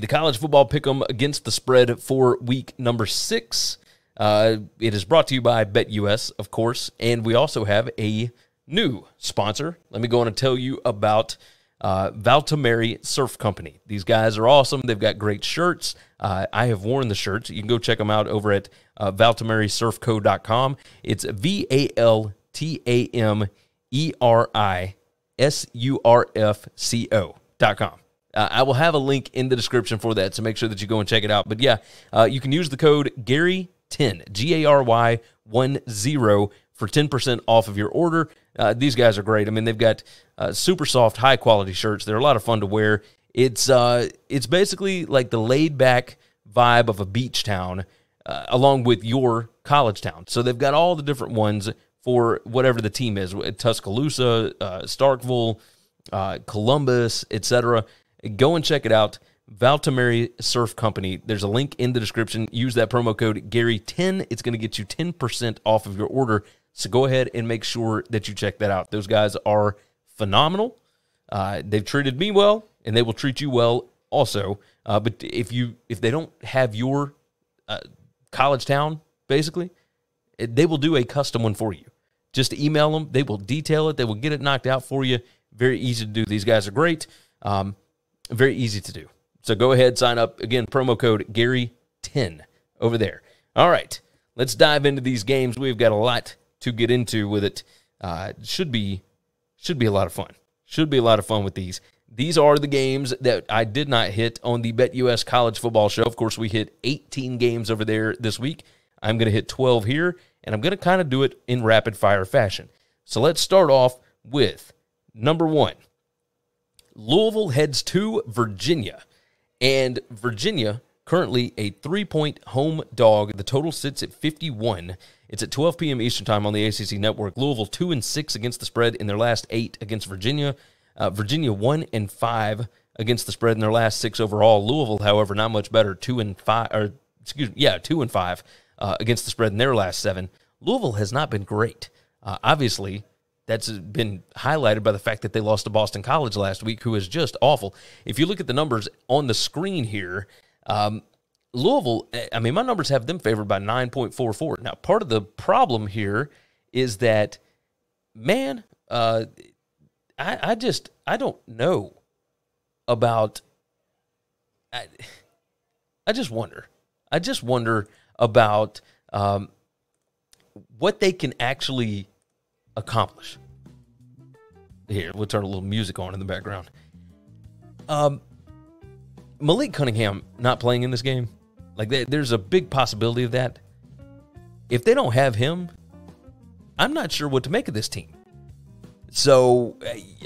the college football pick 'em against the spread for week number six. Uh, it is brought to you by BetUS, of course, and we also have a new sponsor. Let me go on and tell you about uh, Valtameri Surf Company. These guys are awesome. They've got great shirts. Uh, I have worn the shirts. You can go check them out over at uh, ValtameriSurfCo.com. It's V A L T A M E R I S U R F C O.com. Uh, I will have a link in the description for that, so make sure that you go and check it out. But yeah, uh, you can use the code Gary10, G A R Y 1 0 for 10% off of your order. Uh, these guys are great. I mean, they've got uh, super soft, high quality shirts. They're a lot of fun to wear. It's uh, it's basically like the laid back vibe of a beach town, uh, along with your college town. So they've got all the different ones for whatever the team is: Tuscaloosa, Starkville, Columbus, etc. Go and check it out. Valtameri Surf Company. There's a link in the description. Use that promo code Gary10. It's going to get you 10% off of your order. So go ahead and make sure that you check that out. Those guys are phenomenal. Uh, they've treated me well, and they will treat you well also. Uh, but if you if they don't have your uh, college town, basically, they will do a custom one for you. Just email them. They will detail it. They will get it knocked out for you. Very easy to do. These guys are great. Um, very easy to do. So go ahead, sign up. Again, promo code Gary10 over there. All right, let's dive into these games. We've got a lot to get into with it. Uh, should be should be a lot of fun. Should be a lot of fun with these. These are the games that I did not hit on the BetUS College Football Show. Of course, we hit 18 games over there this week. I'm going to hit 12 here, and I'm going to kind of do it in rapid fire fashion. So let's start off with number one. Louisville heads to Virginia, and Virginia currently a three point home dog. The total sits at 51. It's at 12 p.m. Eastern Time on the ACC Network. Louisville two and six against the spread in their last eight against Virginia. Uh, Virginia one and five against the spread in their last six overall. Louisville, however, not much better. Two and five, or excuse me, yeah, two and five uh, against the spread in their last seven. Louisville has not been great. Uh, obviously, that's been highlighted by the fact that they lost to Boston College last week, who is just awful. If you look at the numbers on the screen here, um, Louisville, I mean, my numbers have them favored by 9.44. Now, part of the problem here is that, man, uh, I, I just, I don't know about, I, I just wonder. I just wonder about um, what they can actually accomplish. Here, we'll turn a little music on in the background. Um, Malik Cunningham not playing in this game, like there's a big possibility of that. If they don't have him, I'm not sure what to make of this team. So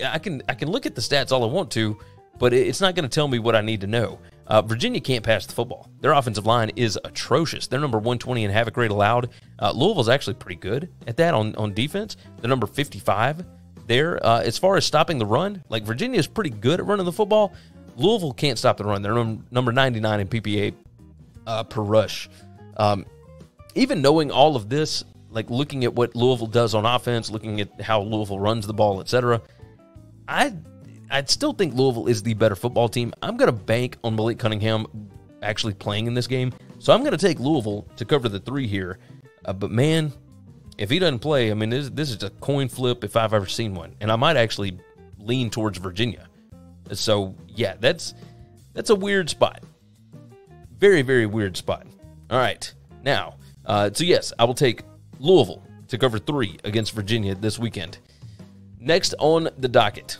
I can I can look at the stats all I want to, but it's not going to tell me what I need to know. Uh, Virginia can't pass the football. Their offensive line is atrocious. They're number 120 in havoc rate allowed. Uh, Louisville's actually pretty good at that on, on defense. They're number 55 there. Uh, as far as stopping the run, like Virginia is pretty good at running the football. Louisville can't stop the run. They're num- number 99 in PPA uh, per rush. Um, even knowing all of this, like looking at what Louisville does on offense, looking at how Louisville runs the ball, etc., I I'd still think Louisville is the better football team. I'm going to bank on Malik Cunningham actually playing in this game, so I'm going to take Louisville to cover the three here. Uh, but man, if he doesn't play, I mean, this, this is a coin flip if I've ever seen one, and I might actually lean towards Virginia. So yeah, that's that's a weird spot. Very, very weird spot. All right. Now, uh, so yes, I will take Louisville to cover three against Virginia this weekend. Next on the docket,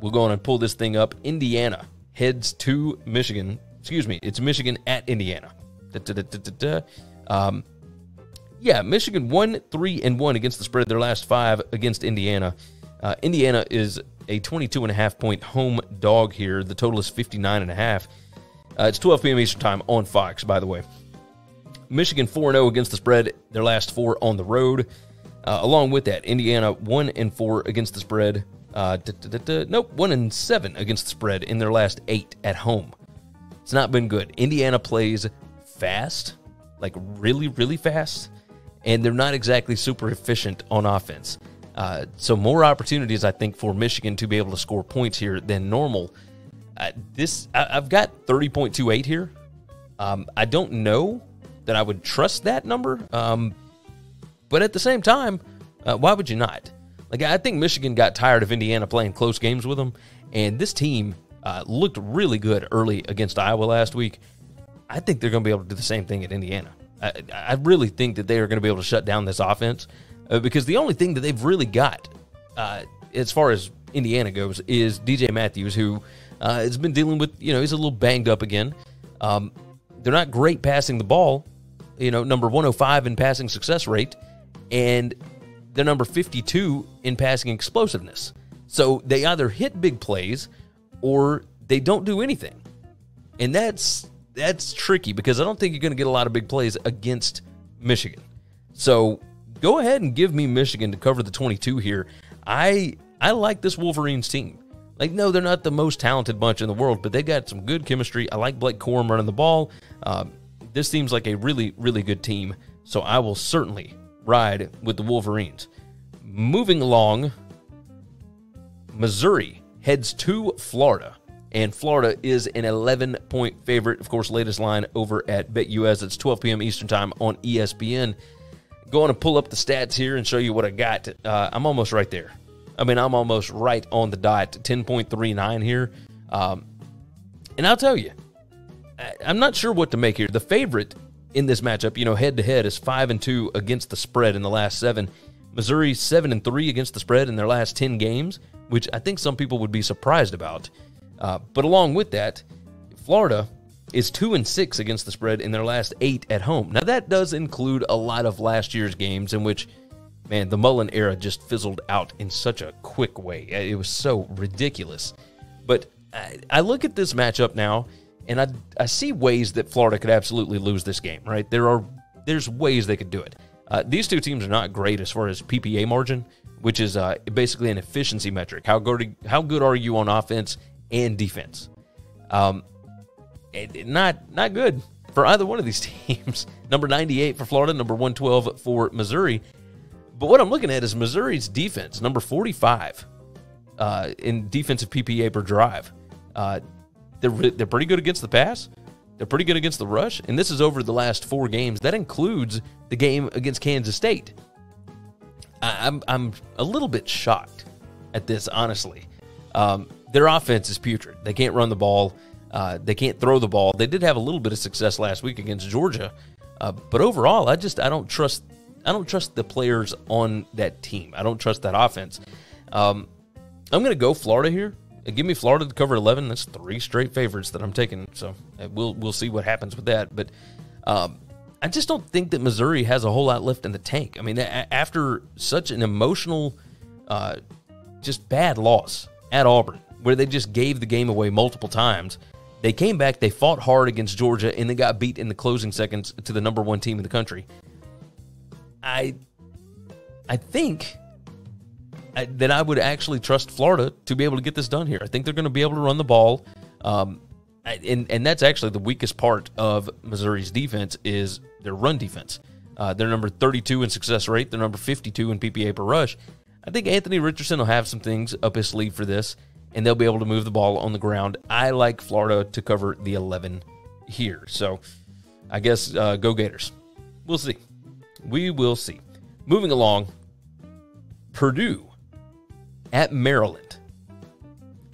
we'll go on and pull this thing up. Indiana heads to Michigan. Excuse me, it's Michigan at Indiana. Da, da, da, um, yeah, Michigan one three and one against the spread. Their last five against Indiana. Uh, Indiana is a 22 and a half point home dog here. The total is 59 and a half. Uh, it's 12 p.m. Eastern Time on Fox, by the way. Michigan 4 0 against the spread, their last four on the road. Uh, along with that, Indiana 1 and 4 against the spread. Uh, nope, 1 and 7 against the spread in their last eight at home. It's not been good. Indiana plays fast, like really, really fast, and they're not exactly super efficient on offense. Uh, so, more opportunities, I think, for Michigan to be able to score points here than normal. Uh, this I, have got 30.28 here. Um, I don't know that I would trust that number, um, but at the same time, uh, why would you not? Like I think Michigan got tired of Indiana playing close games with them, and this team uh, looked really good early against Iowa last week. I think they're going to be able to do the same thing at Indiana. I, I really think that they are going to be able to shut down this offense uh, because the only thing that they've really got uh, as far as Indiana goes is DJ Matthews, who uh, has been dealing with, you know, he's a little banged up again. Um, they're not great passing the ball, you know, number 105 in passing success rate, and they're number 52 in passing explosiveness. So they either hit big plays or they don't do anything. And that's that's tricky because I don't think you're going to get a lot of big plays against Michigan. So go ahead and give me Michigan to cover the 22 here. I I like this Wolverines team. Like, no, they're not the most talented bunch in the world, but they got some good chemistry. I like Blake Corum running the ball. Um, this seems like a really, really good team. So I will certainly ride with the Wolverines. Moving along, Missouri heads to Florida. And Florida is an 11 point favorite. Of course, latest line over at BetUS. It's 12 p.m. Eastern Time on ESPN. Going to pull up the stats here and show you what I got. Uh, I'm almost right there. I mean, I'm almost right on the dot, 10.39 here. Um, and I'll tell you, I, I'm not sure what to make here. The favorite in this matchup, you know, head to head is 5 and 2 against the spread in the last seven. Missouri 7 and 3 against the spread in their last 10 games, which I think some people would be surprised about. Uh, but along with that, Florida is 2 and 6 against the spread in their last 8 at home. Now that does include a lot of last year's games in which man, the Mullen era just fizzled out in such a quick way. It was so ridiculous. But I, I look at this matchup now, and I I see ways that Florida could absolutely lose this game. Right there are there's ways they could do it. Uh, these two teams are not great as far as PPA margin, which is uh, basically an efficiency metric. How good how good are you on offense and defense? Um, not not good for either one of these teams. number 98 for Florida, number 112 for Missouri. But what I'm looking at is Missouri's defense, number 45 uh, in defensive PPA per drive. Uh, they're, they're pretty good against the pass. They're pretty good against the rush. And this is over the last four games. That includes the game against Kansas State. I, am I'm, I'm a little bit shocked at this, honestly. Um, their offense is putrid. They can't run the ball. Uh, they can't throw the ball. They did have a little bit of success last week against Georgia, uh, but overall, I just I don't trust I don't trust the players on that team. I don't trust that offense. Um, I'm going to go Florida here. Give me Florida to cover 11. That's three straight favorites that I'm taking. So uh, we'll we'll see what happens with that. But um, I just don't think that Missouri has a whole lot left in the tank. I mean, after such an emotional, uh, just bad loss at Auburn, where they just gave the game away multiple times, they came back, they fought hard against Georgia, and they got beat in the closing seconds to the number one team in the country. I I think I, that I would actually trust Florida to be able to get this done here. I think they're going to be able to run the ball, um, and and that's actually the weakest part of Missouri's defense is their run defense. Uh, they're number 32 in success rate. They're number 52 in PPA per rush. I think Anthony Richardson will have some things up his sleeve for this, and they'll be able to move the ball on the ground. I like Florida to cover the 11 here. So I guess uh, go Gators. We'll see. We will see. Moving along, Purdue at Maryland.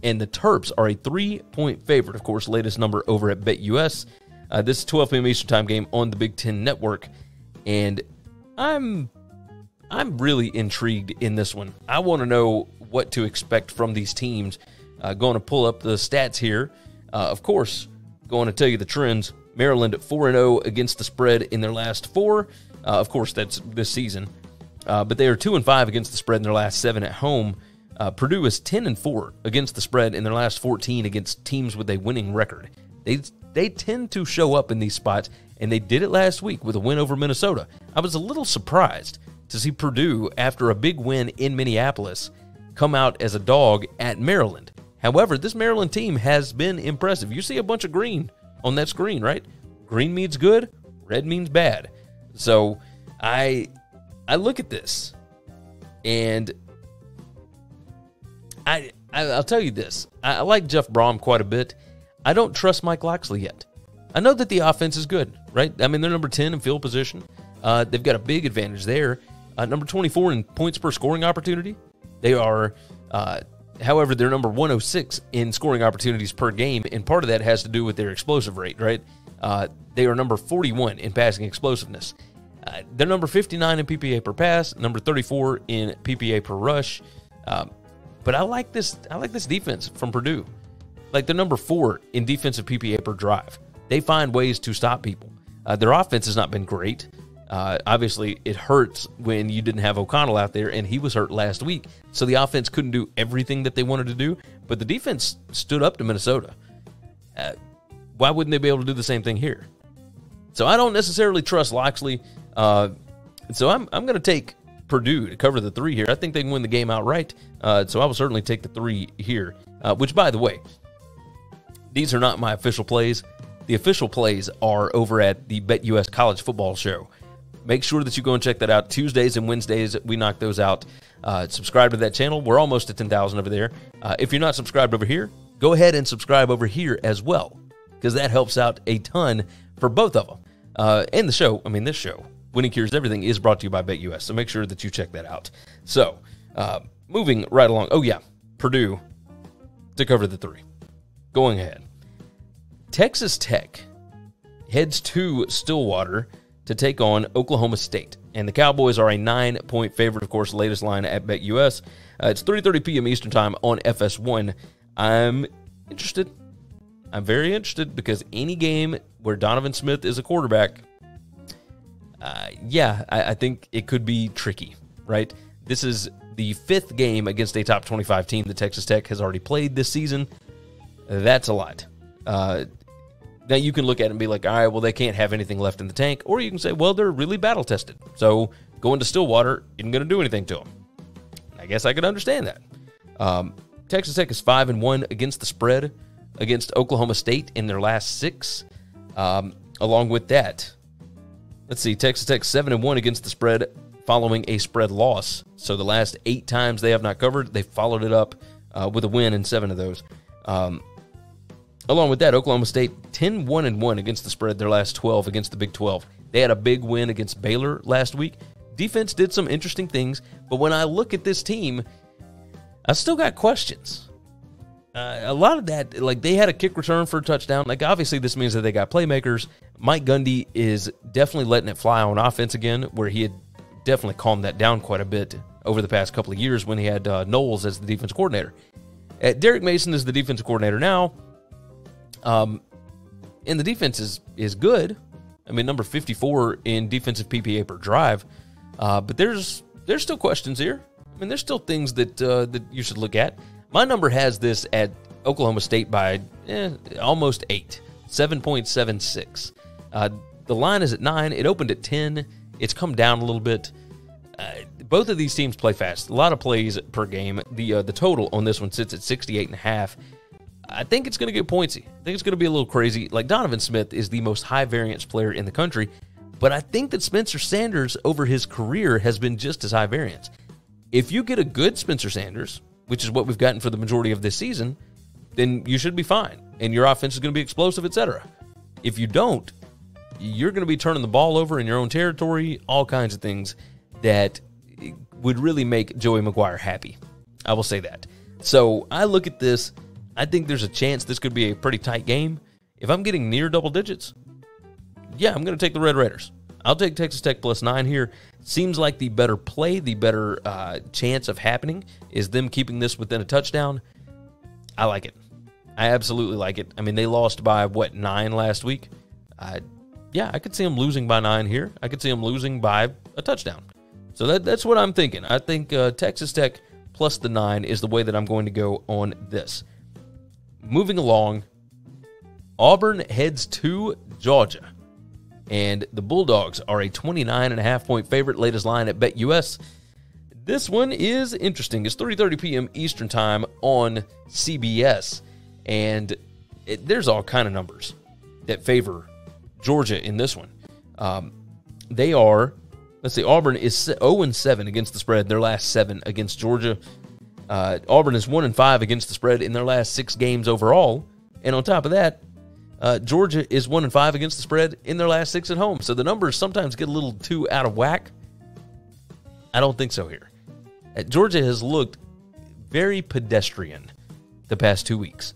And the Terps are a three point favorite. Of course, latest number over at BetUS. Uh, this is 12 p.m. Eastern Time game on the Big Ten Network. And I'm I'm really intrigued in this one. I want to know what to expect from these teams. Uh, going to pull up the stats here. Uh, of course, going to tell you the trends. Maryland 4 0 against the spread in their last four. Uh, of course, that's this season. Uh, but they are two and five against the spread in their last seven at home. Uh, Purdue is ten and four against the spread in their last fourteen against teams with a winning record. They they tend to show up in these spots, and they did it last week with a win over Minnesota. I was a little surprised to see Purdue after a big win in Minneapolis come out as a dog at Maryland. However, this Maryland team has been impressive. You see a bunch of green on that screen, right? Green means good, red means bad. So I I look at this and I I, will tell you this: I, I like Jeff Brohm quite a bit. I don't trust Mike Locksley yet. I know that the offense is good, right? I mean, they're number ten in field position. Uh, they've got a big advantage there. Uh, number twenty-four in points per scoring opportunity. They are, uh, however, they're number one hundred oh six in scoring opportunities per game, and part of that has to do with their explosive rate, right? Uh, they are number forty-one in passing explosiveness. Uh, they're number 59 in PPA per pass, number 34 in PPA per rush. Um, but I like this. I like this defense from Purdue. Like they're number four in defensive PPA per drive. They find ways to stop people. Uh, their offense has not been great. Uh, obviously, it hurts when you didn't have O'Connell out there, and he was hurt last week. So the offense couldn't do everything that they wanted to do, but the defense stood up to Minnesota. Uh, why wouldn't they be able to do the same thing here? So I don't necessarily trust Locksley. Uh, so I'm I'm going to take Purdue to cover the three here. I think they can win the game outright. Uh, so I will certainly take the three here. Uh, which, by the way, these are not my official plays. The official plays are over at the BetUS College Football Show. Make sure that you go and check that out. Tuesdays and Wednesdays, we knock those out. Uh, subscribe to that channel. We're almost at 10,000 over there. Uh, if you're not subscribed over here, go ahead and subscribe over here as well, because that helps out a ton for both of them. Uh, and the show, I mean, this show, Winning Cures Everything, is brought to you by BetUS. So make sure that you check that out. So, uh, moving right along. Oh, yeah, Purdue to cover the three. Going ahead. Texas Tech heads to Stillwater to take on Oklahoma State. And the Cowboys are a nine point favorite, of course, latest line at BetUS. Uh, it's 3.30 p.m. Eastern Time on FS1. I'm interested. I'm very interested because any game where Donovan Smith is a quarterback, uh, yeah, I, I, think it could be tricky, right? This is the fifth game against a top 25 team that Texas Tech has already played this season. That's a lot. Uh, now you can look at it and be like, all right, well, they can't have anything left in the tank. Or you can say, well, they're really battle tested. So going to Stillwater isn't going to do anything to them. I guess I could understand that. Um, Texas Tech is 5 and 1 against the spread against Oklahoma State in their last six. Um, along with that, let's see, Texas Tech seven and one against the spread following a spread loss. So the last eight times they have not covered, they followed it up uh, with a win in seven of those. Um, along with that, Oklahoma State 10 1 and 1 against the spread their last 12 against the Big 12. They had a big win against Baylor last week. Defense did some interesting things, but when I look at this team, I still got questions. Uh, a lot of that, like they had a kick return for a touchdown. Like obviously, this means that they got playmakers. Mike Gundy is definitely letting it fly on offense again, where he had definitely calmed that down quite a bit over the past couple of years when he had uh, Knowles as the defense coordinator. Uh, Derek Mason is the defensive coordinator now. Um, and the defense is is good. I mean, number fifty four in defensive PPA per drive. Uh, but there's there's still questions here. I mean, there's still things that uh, that you should look at. My number has this at Oklahoma State by eh, almost eight, 7.76. Uh, the line is at nine. It opened at 10. It's come down a little bit. Uh, both of these teams play fast. A lot of plays per game. The uh, the total on this one sits at 68 and a half. I think it's going to get pointsy. I think it's going to be a little crazy. Like Donovan Smith is the most high variance player in the country, but I think that Spencer Sanders over his career has been just as high variance. If you get a good Spencer Sanders, which is what we've gotten for the majority of this season, then you should be fine. And your offense is going to be explosive, etc. If you don't, you're going to be turning the ball over in your own territory, all kinds of things that would really make Joey McGuire happy. I will say that. So I look at this, I think there's a chance this could be a pretty tight game. If I'm getting near double digits, yeah, I'm going to take the Red Raiders. I'll take Texas Tech plus nine here. Seems like the better play, the better uh, chance of happening is them keeping this within a touchdown. I like it. I absolutely like it. I mean, they lost by what nine last week. Uh, yeah, I could see them losing by nine here. I could see them losing by a touchdown. So that, that's what I'm thinking. I think uh, Texas Tech plus the nine is the way that I'm going to go on this. Moving along, Auburn heads to Georgia and the Bulldogs are a 29 and a half point favorite. Latest line at BetUS. This one is interesting. It's 3:30 p.m. Eastern Time on CBS, and it, there's all kind of numbers that favor Georgia in this one. Um, they are, let's see, Auburn is 0 and 7 against the spread. Their last seven against Georgia. Uh, Auburn is one and five against the spread in their last six games overall, and on top of that, uh, Georgia is one and five against the spread in their last six at home. So the numbers sometimes get a little too out of whack. I don't think so here. Uh, Georgia has looked very pedestrian the past two weeks.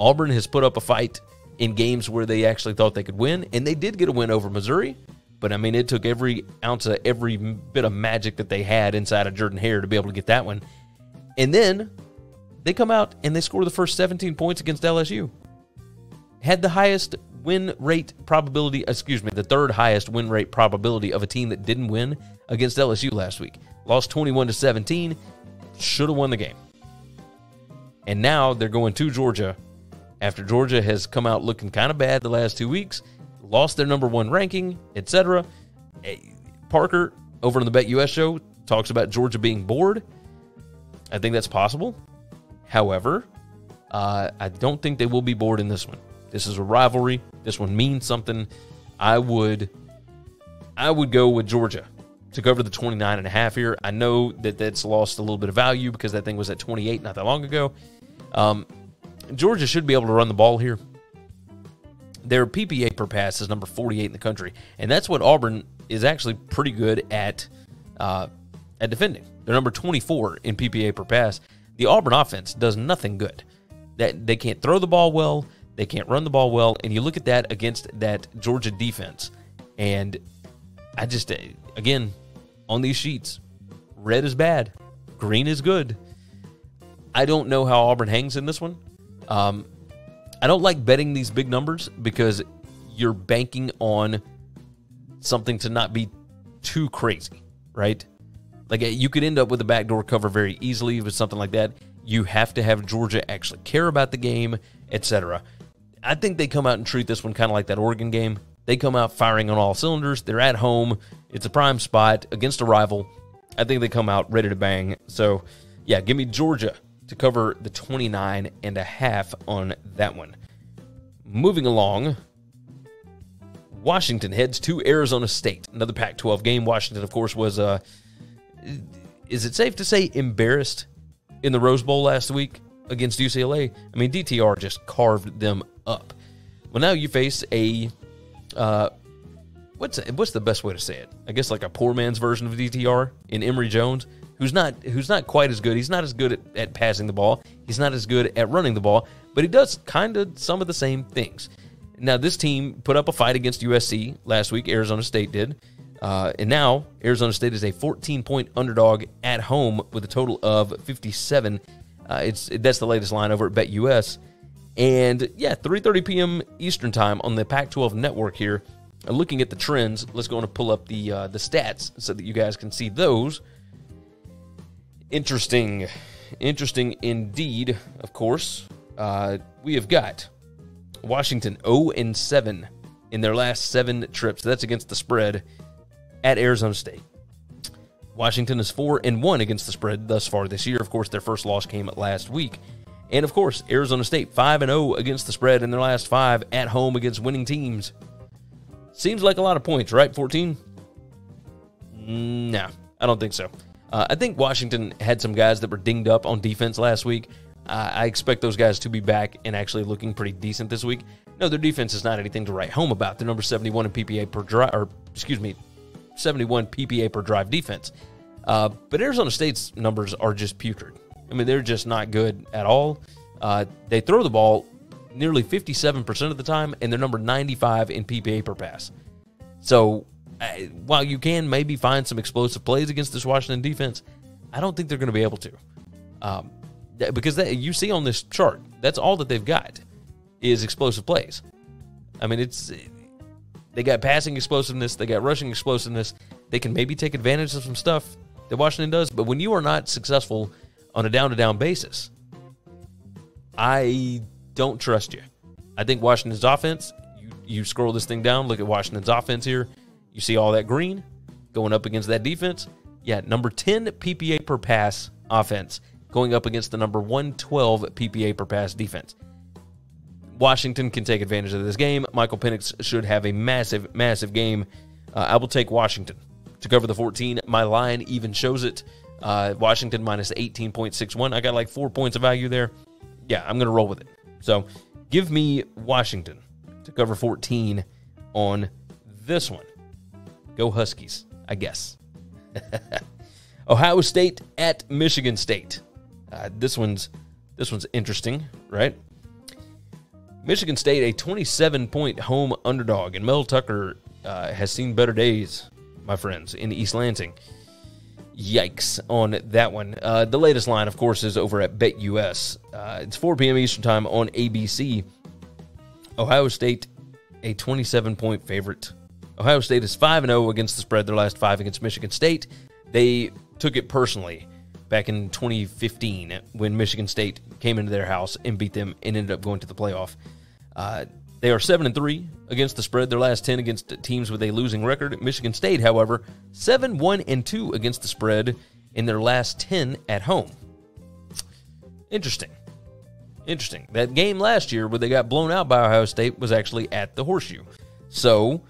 Auburn has put up a fight in games where they actually thought they could win, and they did get a win over Missouri. But I mean, it took every ounce of every bit of magic that they had inside of Jordan Hare to be able to get that one. And then they come out and they score the first 17 points against LSU. Had the highest win rate probability, excuse me, the third highest win rate probability of a team that didn't win against LSU last week. Lost 21 to 17, should have won the game. And now they're going to Georgia after Georgia has come out looking kind of bad the last two weeks, lost their number one ranking, etc. Eh, Parker over on the Bet US show talks about Georgia being bored. I think that's possible. However, uh, I don't think they will be bored in this one. This is a rivalry. This one means something. I would, I would go with Georgia to cover the 29 and a half here. I know that that's lost a little bit of value because that thing was at 28 not that long ago. Um, Georgia should be able to run the ball here. Their PPA per pass is number 48 in the country, and that's what Auburn is actually pretty good at uh, at defending. They're number 24 in PPA per pass. The Auburn offense does nothing good. That they can't throw the ball well, they can't run the ball well, and you look at that against that Georgia defense, and I just again on these sheets, red is bad, green is good. I don't know how Auburn hangs in this one. Um, I don't like betting these big numbers because you're banking on something to not be too crazy, right? Like you could end up with a backdoor cover very easily with something like that. You have to have Georgia actually care about the game, etc. I think they come out and treat this one kind of like that Oregon game. They come out firing on all cylinders. They're at home. It's a prime spot against a rival. I think they come out ready to bang. So, yeah, give me Georgia to cover the 29 and a half on that one. Moving along, Washington heads to Arizona State. Another Pac 12 game. Washington, of course, was, uh, is it safe to say, embarrassed in the Rose Bowl last week against UCLA? I mean, DTR just carved them up. Well, now you face a, uh, what's what's the best way to say it? I guess like a poor man's version of DTR in Emory Jones who's not who's not quite as good. He's not as good at, at passing the ball. He's not as good at running the ball, but he does kind of some of the same things. Now, this team put up a fight against USC last week. Arizona State did. Uh, and now Arizona State is a 14 point underdog at home with a total of 57. Uh, it's that's the latest line over at BetUS. And yeah, 3:30 p.m. Eastern time on the Pac-12 network here. Uh, looking at the trends, let's go and pull up the uh, the stats so that you guys can see those. Interesting, interesting indeed. Of course, uh, we have got Washington 0 and 7 in their last seven trips. That's against the spread at Arizona State. Washington is 4 and 1 against the spread thus far this year. Of course, their first loss came last week. And of course, Arizona State 5 and 0 against the spread in their last 5 at home against winning teams. Seems like a lot of points, right? 14? No, I don't think so. Uh, I think Washington had some guys that were dinged up on defense last week. Uh, I expect those guys to be back and actually looking pretty decent this week. No, their defense is not anything to write home about. They're number 71 in PPA per drive, or excuse me, 71 PPA per drive defense. Uh, but Arizona State's numbers are just putrid. I mean, they're just not good at all. Uh, they throw the ball nearly 57% of the time, and they're number 95 in PPA per pass. So while you can maybe find some explosive plays against this Washington defense, I don't think they're going to be able to. Um, because that, you see on this chart, that's all that they've got is explosive plays. I mean, it's they got passing explosiveness, they got rushing explosiveness. They can maybe take advantage of some stuff that Washington does, but when you are not successful on a down to down basis, I don't trust you. I think Washington's offense, you, you scroll this thing down, look at Washington's offense here. You see all that green going up against that defense? Yeah, number 10 PPA per pass offense going up against the number 112 PPA per pass defense. Washington can take advantage of this game. Michael Penix should have a massive, massive game. Uh, I will take Washington to cover the 14. My line even shows it. Uh, Washington minus 18.61. I got like four points of value there. Yeah, I'm going to roll with it. So give me Washington to cover 14 on this one. Go Huskies, I guess. Ohio State at Michigan State. Uh, this one's this one's interesting, right? Michigan State, a 27 point home underdog, and Mel Tucker uh, has seen better days, my friends, in East Lansing. Yikes on that one. Uh, the latest line, of course, is over at BetUS. Uh, it's 4 p.m. Eastern Time on ABC. Ohio State, a 27 point favorite. Ohio State is 5 0 against the spread, their last five against Michigan State. They took it personally back in 2015 when Michigan State came into their house and beat them and ended up going to the playoff. Uh, they are seven and three against the spread. Their last ten against teams with a losing record. Michigan State, however, seven one and two against the spread in their last ten at home. Interesting. Interesting. That game last year where they got blown out by Ohio State was actually at the Horseshoe. So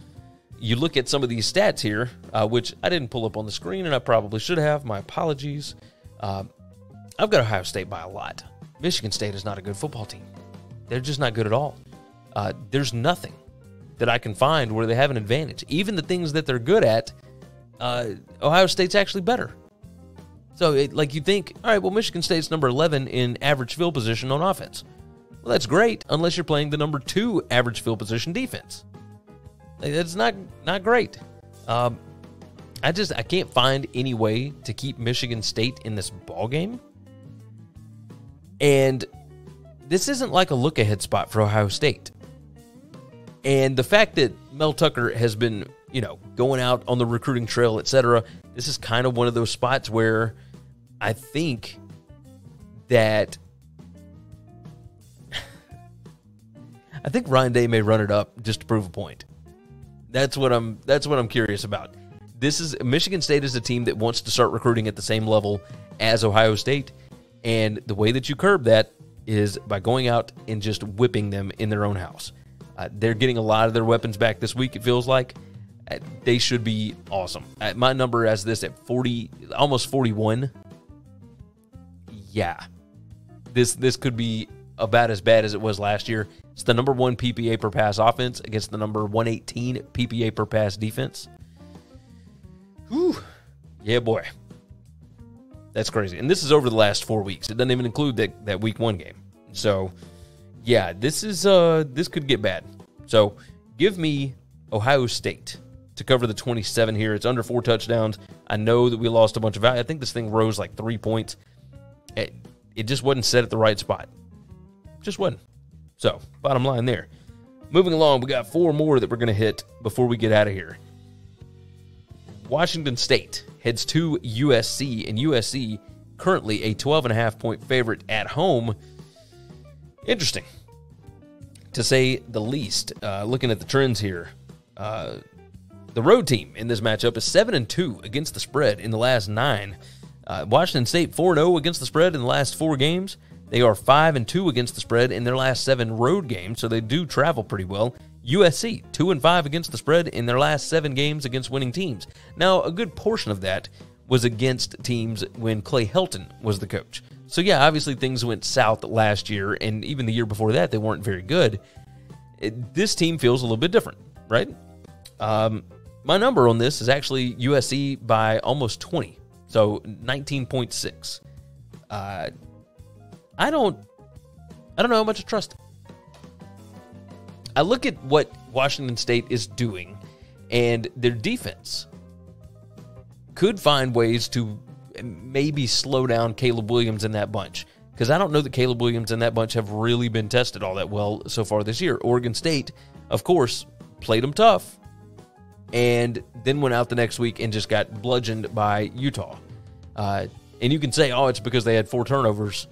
you look at some of these stats here, uh, which I didn't pull up on the screen, and I probably should have. My apologies. Uh, I've got Ohio State by a lot. Michigan State is not a good football team. They're just not good at all. Uh, there's nothing that I can find where they have an advantage. Even the things that they're good at, uh, Ohio State's actually better. So, it, like you think, all right, well, Michigan State's number 11 in average field position on offense. Well, that's great, unless you're playing the number two average field position defense. That's not not great. Um, I just I can't find any way to keep Michigan State in this ball game. And this isn't like a look ahead spot for Ohio State. And the fact that Mel Tucker has been, you know, going out on the recruiting trail, etc., this is kind of one of those spots where I think that I think Ryan Day may run it up just to prove a point. That's what I'm that's what I'm curious about. This is Michigan State is a team that wants to start recruiting at the same level as Ohio State, and the way that you curb that is by going out and just whipping them in their own house. Uh, they're getting a lot of their weapons back this week. It feels like uh, they should be awesome. Uh, my number as this at forty, almost forty-one. Yeah, this this could be about as bad as it was last year. It's the number one PPA per pass offense against the number one eighteen PPA per pass defense. Whew. Yeah, boy. That's crazy. And this is over the last four weeks. It doesn't even include that, that week one game. So yeah, this is uh this could get bad. So give me Ohio State to cover the 27 here. It's under four touchdowns. I know that we lost a bunch of value. I think this thing rose like three points. It, it just wasn't set at the right spot. Just wasn't. So, bottom line there. Moving along, we got four more that we're going to hit before we get out of here. Washington State heads to USC, and USC currently a 12 and a half point favorite at home. Interesting, to say the least. Uh, looking at the trends here, uh, the road team in this matchup is seven and two against the spread in the last nine. Uh, Washington State four zero against the spread in the last four games. They are five and two against the spread in their last seven road games, so they do travel pretty well. USC two and five against the spread in their last seven games against winning teams. Now, a good portion of that was against teams when Clay Helton was the coach. So yeah, obviously things went south last year, and even the year before that, they weren't very good. It, this team feels a little bit different, right? Um, my number on this is actually USC by almost 20, so 19.6. Uh, I don't, I don't know how much to trust. I look at what Washington State is doing, and their defense could find ways to maybe slow down Caleb Williams in that bunch. Because I don't know that Caleb Williams and that bunch have really been tested all that well so far this year. Oregon State, of course, played them tough and then went out the next week and just got bludgeoned by Utah. Uh, and you can say, oh, it's because they had four turnovers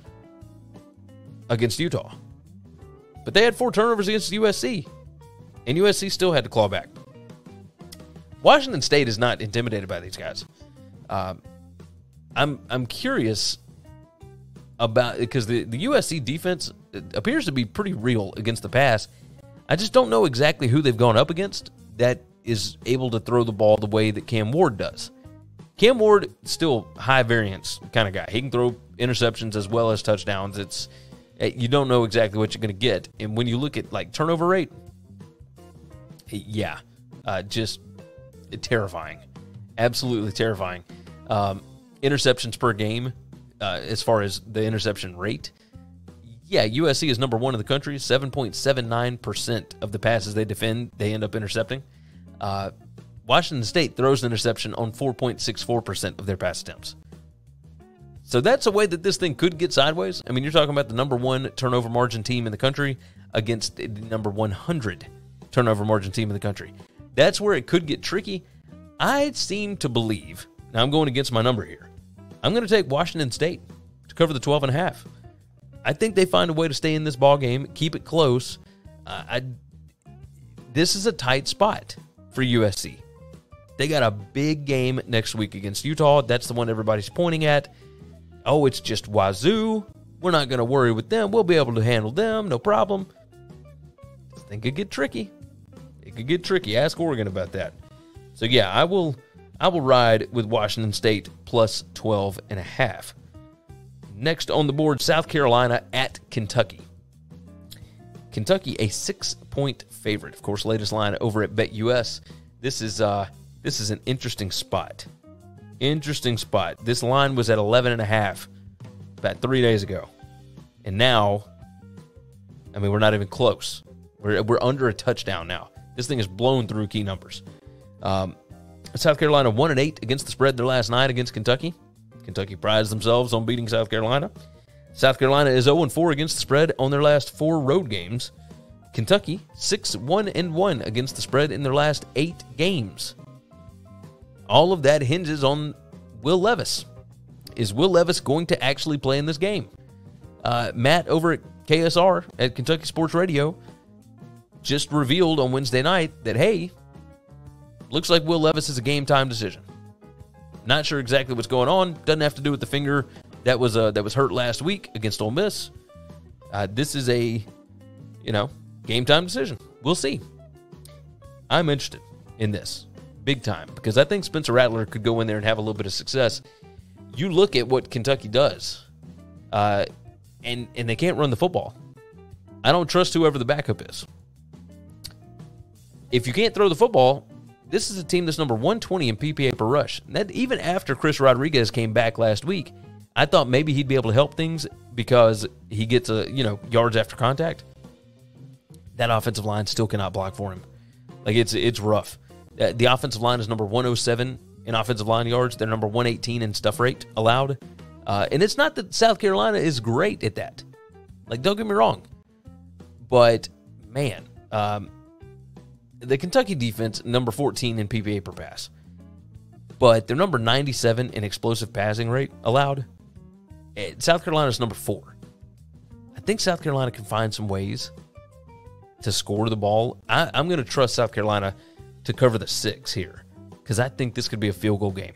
against Utah. But they had four turnovers against USC, and USC still had to claw back. Washington State is not intimidated by these guys. Um, I'm I'm curious about because the, the USC defense appears to be pretty real against the pass. I just don't know exactly who they've gone up against that is able to throw the ball the way that Cam Ward does. Cam Ward still high variance kind of guy. He can throw interceptions as well as touchdowns. It's you don't know exactly what you're going to get. And when you look at like turnover rate, yeah, uh, just terrifying, absolutely terrifying. Um, interceptions per game, uh, as far as the interception rate, yeah, USC is number one in the country. 7.79% of the passes they defend, they end up intercepting. Uh, Washington State throws an interception on 4.64% of their pass attempts. So that's a way that this thing could get sideways. I mean, you're talking about the number one turnover margin team in the country against the number 100 turnover margin team in the country. That's where it could get tricky. I seem to believe, now I'm going against my number here. I'm going to take Washington State to cover the 12 and a half. I think they find a way to stay in this ball game, keep it close. Uh, I, this is a tight spot for USC. They got a big game next week against Utah. That's the one everybody's pointing at. Oh, it's just Wazoo. We're not going to worry with them. We'll be able to handle them, no problem. This thing could get tricky. It could get tricky. Ask Oregon about that. So yeah, I will I will ride with Washington State plus 12 and a half. Next on the board, South Carolina at Kentucky. Kentucky, a six point favorite. Of course, latest line over at BetUS. This is uh this is an interesting spot. Interesting spot. This line was at 11 and a half about three days ago. And now, I mean, we're not even close. We're, we're under a touchdown now. This thing is blown through key numbers. Um, South Carolina 1 and 8 against the spread their last night against Kentucky. Kentucky prides themselves on beating South Carolina. South Carolina is 0 4 against the spread on their last four road games. Kentucky 6 1 and 1 against the spread in their last eight games. All of that hinges on Will Levis. Is Will Levis going to actually play in this game? Uh, Matt over at KSR at Kentucky Sports Radio just revealed on Wednesday night that, hey, looks like Will Levis is a game time decision. Not sure exactly what's going on. Doesn't have to do with the finger that was uh, that was hurt last week against Ole Miss. Uh, this is a, you know, game time decision. We'll see. I'm interested in this big time because I think Spencer Rattler could go in there and have a little bit of success. You look at what Kentucky does, uh, and and they can't run the football. I don't trust whoever the backup is. If you can't throw the football, this is a team that's number 120 in PPA per rush. That even after Chris Rodriguez came back last week, I thought maybe he'd be able to help things because he gets a you know yards after contact. That offensive line still cannot block for him. Like it's it's rough. Uh, the offensive line is number 107 in offensive line yards. They're number 118 in stuff rate allowed. Uh, and it's not that South Carolina is great at that. Like don't get me wrong, but man, um, the Kentucky defense number 14 in PPA per pass, but they're number 97 in explosive passing rate allowed. Eh, South Carolina is number four. I think South Carolina can find some ways to score the ball. I, I'm going to trust South Carolina to cover the six here because I think this could be a field goal game.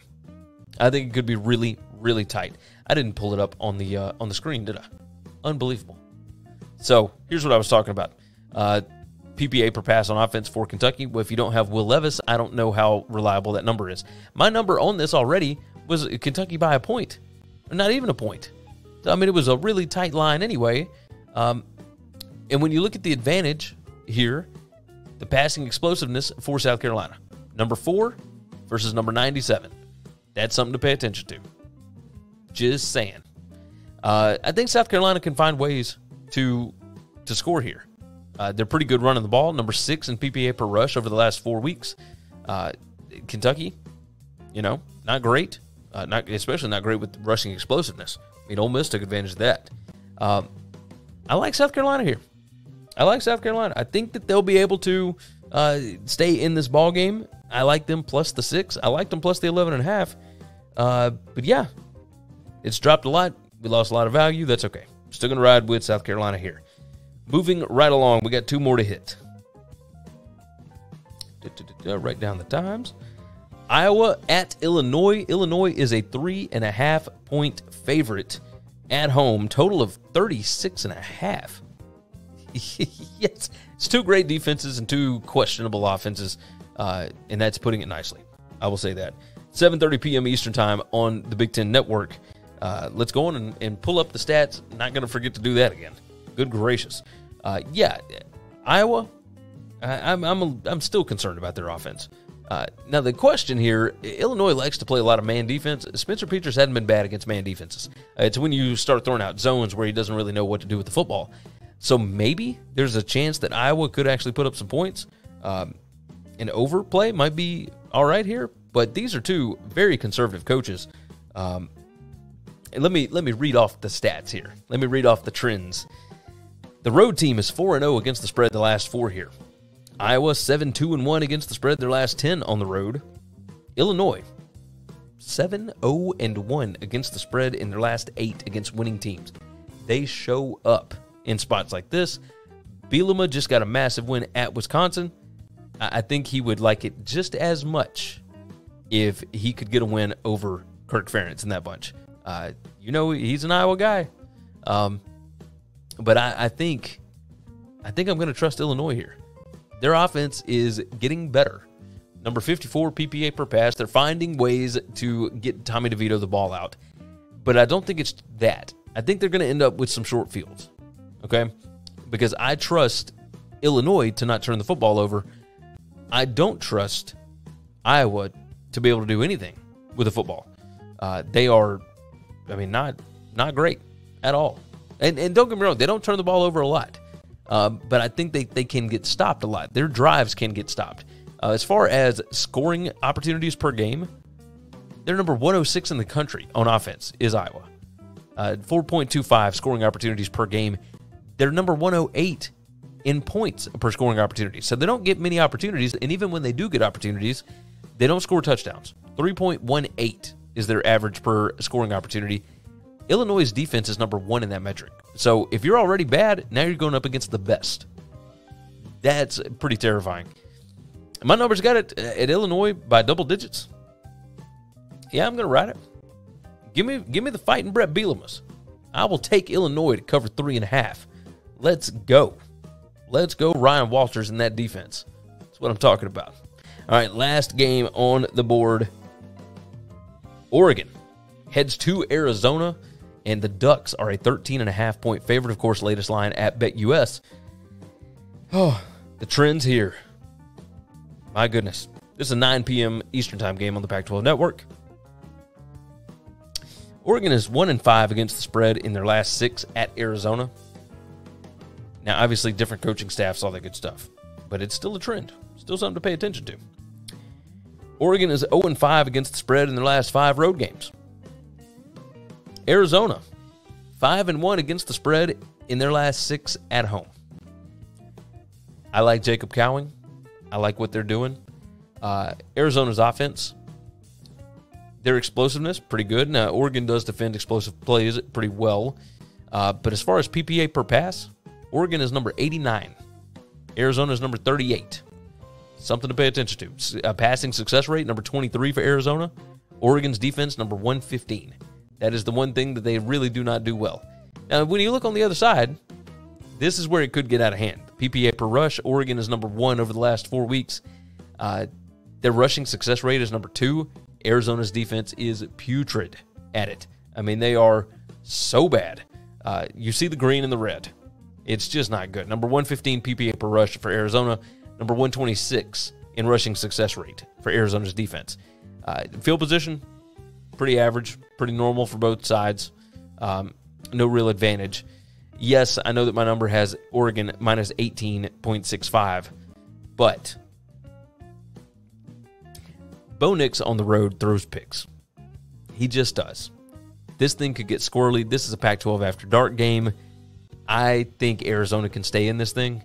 I think it could be really, really tight. I didn't pull it up on the uh, on the screen, did I? Unbelievable. So here's what I was talking about. Uh, PPA per pass on offense for Kentucky. Well, if you don't have Will Levis, I don't know how reliable that number is. My number on this already was Kentucky by a point, not even a point. I mean, it was a really tight line anyway. Um, and when you look at the advantage here, the passing explosiveness for South Carolina, number four versus number 97. That's something to pay attention to. Just saying. Uh, I think South Carolina can find ways to to score here. Uh, they're pretty good running the ball, number six in PPA per rush over the last four weeks. Uh, Kentucky, you know, not great, uh, not especially not great with rushing explosiveness. I mean, Ole Miss took advantage of that. Um, I like South Carolina here. I like South Carolina. I think that they'll be able to uh, stay in this ball game. I like them plus the six. I like them plus the 11 and a half. Uh, but yeah, it's dropped a lot. We lost a lot of value. That's okay. Still going to ride with South Carolina here. Moving right along, we got two more to hit. Write down the times. Iowa at Illinois. Illinois is a three and a half point favorite at home. Total of 36 and a half. yes, it's two great defenses and two questionable offenses, uh, and that's putting it nicely. I will say that. 7:30 p.m. Eastern Time on the Big Ten Network. Uh, let's go on and, and, pull up the stats. Not going to forget to do that again. Good gracious. Uh, yeah, Iowa. I, am I'm, I'm I'm still concerned about their offense. Uh, now the question here: Illinois likes to play a lot of man defense. Spencer Petras hadn't been bad against man defenses. Uh, it's when you start throwing out zones where he doesn't really know what to do with the football. So maybe there's a chance that Iowa could actually put up some points. Um, an overplay might be all right here, but these are two very conservative coaches. Um, and let me let me read off the stats here. Let me read off the trends. The road team is 4 0 against the spread the last four here. Iowa 7 2 and 1 against the spread their last 10 on the road. Illinois 7 0 and 1 against the spread in their last 8 against winning teams. They show up in spots like this. Bielema just got a massive win at Wisconsin. I think he would like it just as much if he could get a win over Kirk Ferentz in that bunch. Uh, you know, he's an Iowa guy. Um, but I, I think I think I'm going to trust Illinois here. Their offense is getting better. Number 54 PPA per pass. They're finding ways to get Tommy DeVito the ball out. But I don't think it's that. I think they're going to end up with some short fields. Okay? Because I trust Illinois to not turn the football over. I don't trust Iowa to be able to do anything with the football. Uh, they are, I mean, not not great at all. And, and don't get me wrong, they don't turn the ball over a lot. Uh, but I think they, they can get stopped a lot. Their drives can get stopped. Uh, as far as scoring opportunities per game, they're number 106 in the country on offense, is Iowa. Uh, 4.25 scoring opportunities per game. They're number 108 in points per scoring opportunity. So they don't get many opportunities. And even when they do get opportunities, they don't score touchdowns. 3.18 is their average per scoring opportunity. Illinois' defense is number one in that metric. So if you're already bad, now you're going up against the best. That's pretty terrifying. My numbers got it uh, at Illinois by double digits. Yeah, I'm going to ride it. Give me, give me the fighting Brett Bielemas. I will take Illinois to cover three and a half. Let's go. Let's go, Ryan Walters in that defense. That's what I'm talking about. All right, last game on the board. Oregon heads to Arizona, and the Ducks are a 13 and a half point favorite. Of course, latest line at BetUS. Oh, the trends here. My goodness. This is a 9 p.m. Eastern Time game on the Pac 12 network. Oregon is 1 and 5 against the spread in their last six at Arizona. Now, obviously, different coaching staffs, all that good stuff, but it's still a trend. Still something to pay attention to. Oregon is 0 5 against the spread in their last five road games. Arizona, 5 and 1 against the spread in their last six at home. I like Jacob Cowing. I like what they're doing. Uh, Arizona's offense, their explosiveness, pretty good. Now, Oregon does defend explosive plays pretty well. Uh, but as far as PPA per pass, Oregon is number 89. Arizona is number 38. Something to pay attention to. A passing success rate, number 23 for Arizona. Oregon's defense, number 115. That is the one thing that they really do not do well. Now, when you look on the other side, this is where it could get out of hand. PPA per rush, Oregon is number one over the last four weeks. Uh, their rushing success rate is number two. Arizona's defense is putrid at it. I mean, they are so bad. Uh, you see the green and the red. It's just not good. Number 115 PPA per rush for Arizona. Number 126 in rushing success rate for Arizona's defense. Uh, field position, pretty average, pretty normal for both sides. Um, no real advantage. Yes, I know that my number has Oregon minus 18.65, but Bo Nix on the road throws picks. He just does. This thing could get squirrely. This is a Pac 12 after dark game. I think Arizona can stay in this thing.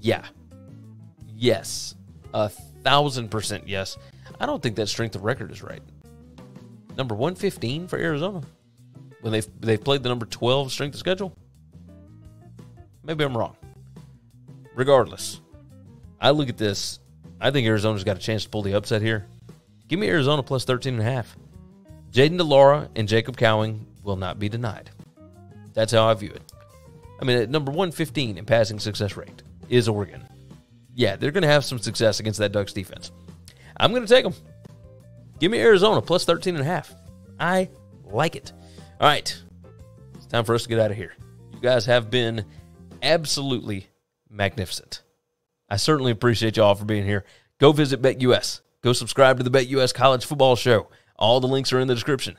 Yeah. Yes. A thousand percent yes. I don't think that strength of record is right. Number 115 for Arizona when they've, they've played the number 12 strength of schedule. Maybe I'm wrong. Regardless, I look at this. I think Arizona's got a chance to pull the upset here. Give me Arizona plus 13 and a half. Jayden de Laura and Jacob Cowing will not be denied. That's how I view it. I mean, at number 115 in passing success rate is Oregon. Yeah, they're going to have some success against that Ducks defense. I'm going to take them. Give me Arizona plus 13 and a half. I like it. All right. It's time for us to get out of here. You guys have been absolutely magnificent. I certainly appreciate y'all for being here. Go visit BetUS. Go subscribe to the BetUS College Football Show. All the links are in the description.